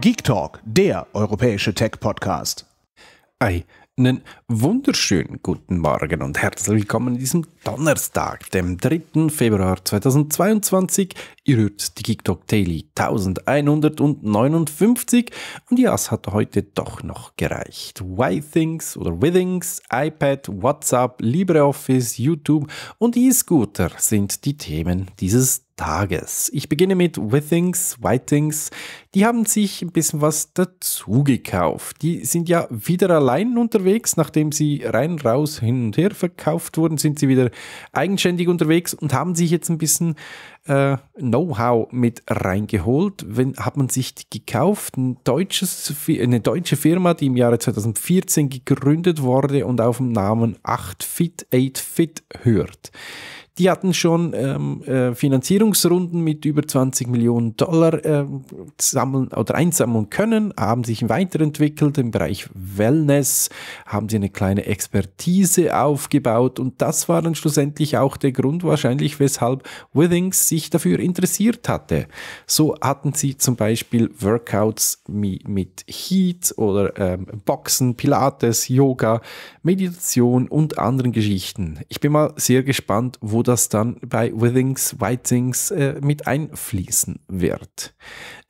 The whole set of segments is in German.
Geek Talk, der europäische Tech-Podcast. Einen wunderschönen guten Morgen und herzlich willkommen an diesem Donnerstag, dem 3. Februar 2022. Ihr hört die Talk Daily 1159 und ja, es hat heute doch noch gereicht. Y-Things oder Withings, iPad, WhatsApp, LibreOffice, YouTube und E-Scooter sind die Themen dieses Tages. Ich beginne mit Withings, Whitings. Die haben sich ein bisschen was dazu gekauft. Die sind ja wieder allein unterwegs, nachdem sie rein, raus, hin und her verkauft wurden, sind sie wieder eigenständig unterwegs und haben sich jetzt ein bisschen äh, Know-how mit reingeholt. Wenn, hat man sich gekauft, ein deutsches, eine deutsche Firma, die im Jahre 2014 gegründet wurde und auf dem Namen 8Fit, 8Fit hört. Die hatten schon ähm, äh, Finanzierungsrunden mit über 20 Millionen Dollar äh, sammeln oder einsammeln können, haben sich weiterentwickelt im Bereich Wellness, haben sie eine kleine Expertise aufgebaut und das war dann schlussendlich auch der Grund wahrscheinlich, weshalb Withings sich dafür interessiert hatte. So hatten sie zum Beispiel Workouts mit Heat oder ähm, Boxen, Pilates, Yoga, Meditation und anderen Geschichten. Ich bin mal sehr gespannt, wo das dann bei Withings, Whitings äh, mit einfließen wird.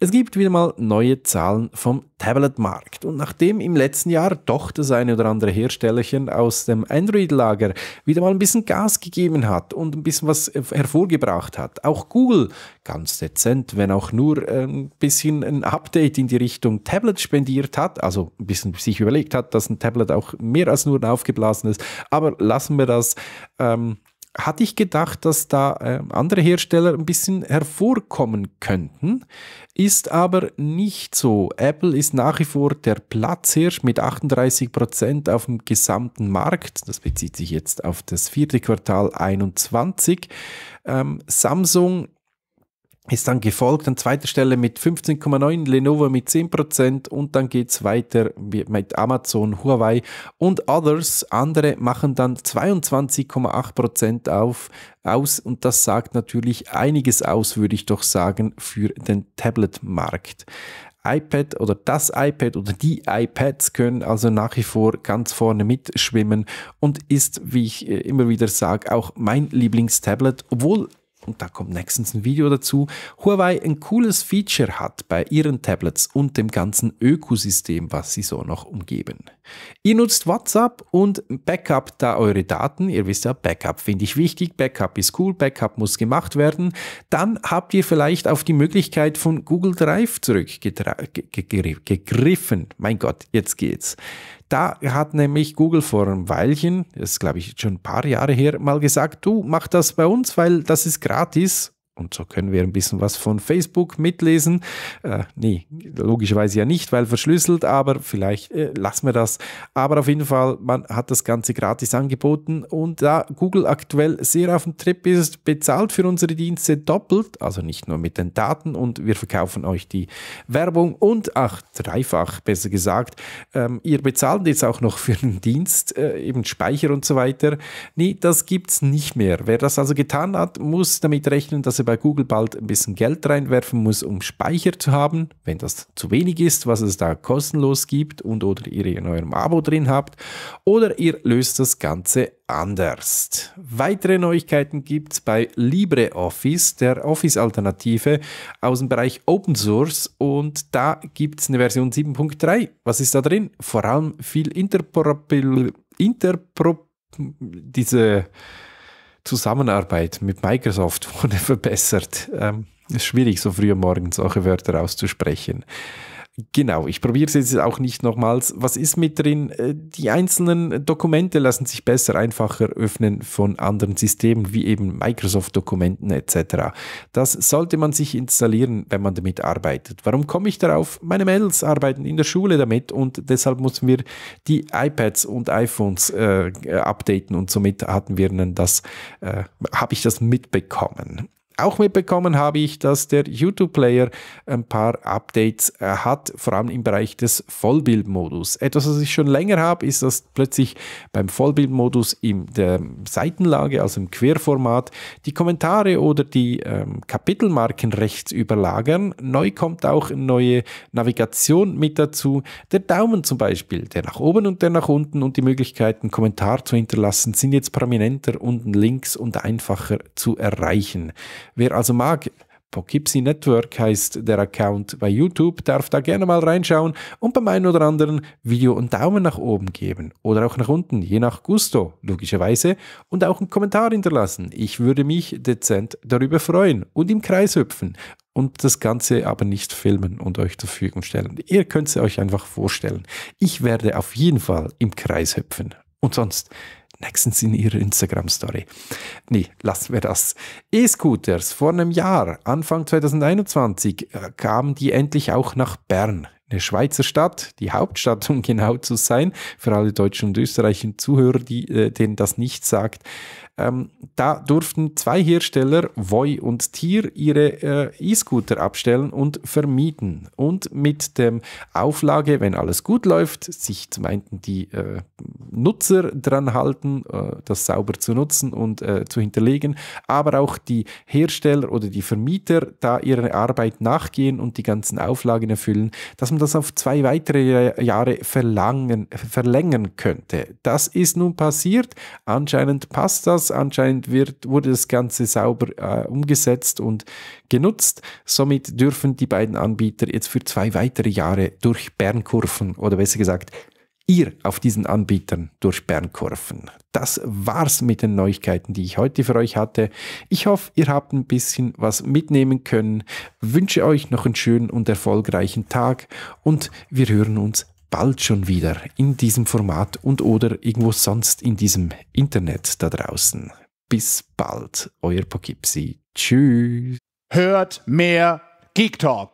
Es gibt wieder mal neue Zahlen vom Tablet-Markt und nachdem im letzten Jahr doch das eine oder andere Herstellerchen aus dem Android-Lager wieder mal ein bisschen Gas gegeben hat und ein bisschen was hervorgebracht hat, auch Google ganz dezent, wenn auch nur ein bisschen ein Update in die Richtung Tablet spendiert hat, also ein bisschen sich überlegt hat, dass ein Tablet auch mehr als nur ein aufgeblasenes, aber lassen wir das. Ähm, hatte ich gedacht, dass da äh, andere Hersteller ein bisschen hervorkommen könnten, ist aber nicht so. Apple ist nach wie vor der Platzhirsch mit 38 Prozent auf dem gesamten Markt. Das bezieht sich jetzt auf das vierte Quartal 21. Ähm, Samsung ist dann gefolgt an zweiter Stelle mit 15,9, Lenovo mit 10% und dann geht es weiter mit Amazon, Huawei und Others. Andere machen dann 22,8% auf, aus und das sagt natürlich einiges aus, würde ich doch sagen, für den Tablet-Markt iPad oder das iPad oder die iPads können also nach wie vor ganz vorne mitschwimmen und ist, wie ich äh, immer wieder sage, auch mein Lieblingstablet, obwohl und da kommt nächstens ein Video dazu, Huawei ein cooles Feature hat bei ihren Tablets und dem ganzen Ökosystem, was sie so noch umgeben. Ihr nutzt WhatsApp und Backup da eure Daten. Ihr wisst ja, Backup finde ich wichtig, Backup ist cool, Backup muss gemacht werden. Dann habt ihr vielleicht auf die Möglichkeit von Google Drive zurückgegriffen. Mein Gott, jetzt geht's. Da hat nämlich Google vor einem Weilchen, das ist glaube ich schon ein paar Jahre her, mal gesagt, du mach das bei uns, weil das ist gratis und so können wir ein bisschen was von Facebook mitlesen. Äh, nee, logischerweise ja nicht, weil verschlüsselt, aber vielleicht äh, lassen wir das. Aber auf jeden Fall, man hat das Ganze gratis angeboten und da Google aktuell sehr auf dem Trip ist, bezahlt für unsere Dienste doppelt, also nicht nur mit den Daten und wir verkaufen euch die Werbung und, ach, dreifach besser gesagt, ähm, ihr bezahlt jetzt auch noch für den Dienst, äh, eben Speicher und so weiter. Nee, das gibt's nicht mehr. Wer das also getan hat, muss damit rechnen, dass er bei Google bald ein bisschen Geld reinwerfen muss, um Speicher zu haben, wenn das zu wenig ist, was es da kostenlos gibt und oder ihr in eurem Abo drin habt, oder ihr löst das Ganze anders. Weitere Neuigkeiten gibt es bei LibreOffice, der Office-Alternative aus dem Bereich Open Source und da gibt es eine Version 7.3. Was ist da drin? Vor allem viel Interpropil, Interpro, diese Zusammenarbeit mit Microsoft wurde verbessert. Ähm, ist schwierig, so früh am Morgen solche Wörter auszusprechen. Genau, ich probiere es jetzt auch nicht nochmals. Was ist mit drin? Äh, die einzelnen Dokumente lassen sich besser, einfacher öffnen von anderen Systemen, wie eben Microsoft-Dokumenten etc. Das sollte man sich installieren, wenn man damit arbeitet. Warum komme ich darauf? Meine Mädels arbeiten in der Schule damit und deshalb mussten wir die iPads und iPhones äh, updaten und somit hatten wir dann das, äh, habe ich das mitbekommen. Auch mitbekommen habe ich, dass der YouTube-Player ein paar Updates äh, hat, vor allem im Bereich des Vollbildmodus. Etwas, was ich schon länger habe, ist, dass plötzlich beim Vollbildmodus in der Seitenlage, also im Querformat, die Kommentare oder die ähm, Kapitelmarken rechts überlagern. Neu kommt auch eine neue Navigation mit dazu. Der Daumen zum Beispiel, der nach oben und der nach unten und die Möglichkeit, einen Kommentar zu hinterlassen, sind jetzt prominenter unten links und einfacher zu erreichen. Wer also mag, Poughkeepsie Network heißt der Account bei YouTube, darf da gerne mal reinschauen und beim einen oder anderen Video einen Daumen nach oben geben oder auch nach unten, je nach Gusto, logischerweise, und auch einen Kommentar hinterlassen. Ich würde mich dezent darüber freuen und im Kreis hüpfen und das Ganze aber nicht filmen und euch zur Verfügung stellen. Ihr könnt es euch einfach vorstellen. Ich werde auf jeden Fall im Kreis hüpfen. Und sonst nächstens in ihrer Instagram-Story. Nee, lassen wir das. E-Scooters, vor einem Jahr, Anfang 2021, äh, kamen die endlich auch nach Bern. Eine Schweizer Stadt, die Hauptstadt, um genau zu sein, für alle deutschen und österreichischen Zuhörer, die, äh, denen das nicht sagt. Ähm, da durften zwei Hersteller, Voi und Tier, ihre äh, E-Scooter abstellen und vermieten. Und mit der Auflage, wenn alles gut läuft, sich zum einen die äh, Nutzer dran halten, äh, das sauber zu nutzen und äh, zu hinterlegen, aber auch die Hersteller oder die Vermieter da ihre Arbeit nachgehen und die ganzen Auflagen erfüllen, dass man das auf zwei weitere Jahre verlangen, verlängern könnte. Das ist nun passiert. Anscheinend passt das. Anscheinend wird, wurde das Ganze sauber äh, umgesetzt und genutzt. Somit dürfen die beiden Anbieter jetzt für zwei weitere Jahre durch Bernkurven oder besser gesagt ihr auf diesen Anbietern durch Bernkurven. Das war's mit den Neuigkeiten, die ich heute für euch hatte. Ich hoffe, ihr habt ein bisschen was mitnehmen können. Wünsche euch noch einen schönen und erfolgreichen Tag und wir hören uns bald schon wieder in diesem Format und oder irgendwo sonst in diesem Internet da draußen. Bis bald, euer Poughkeepsie. Tschüss. Hört mehr Geek Talk.